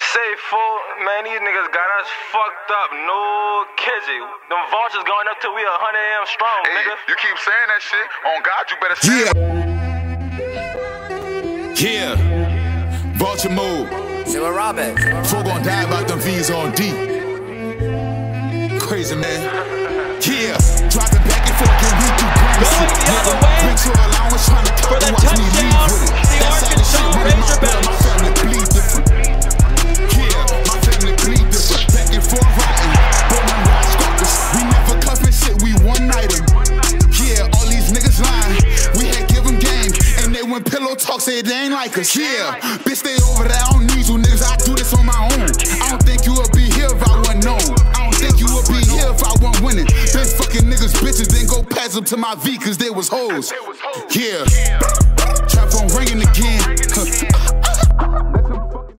Say fool, man, these niggas got us fucked up. No kizzy. Them vultures going up till we a hundred am strong, Hey, nigga. you keep saying that shit. On God, you better say Yeah. Yeah. Vulture move. Zero Robert. Folk gon' die about them V's on D. Crazy man. Talk, say they ain't like us. Yeah, bitch, stay over there. I don't need you niggas. I do this on my own. I don't think you would be here if I wasn't known. I don't think you would be here if I wasn't winning. Been fucking niggas bitches, then go pass them to my V cause they was hoes. Yeah. Trap phone ringing.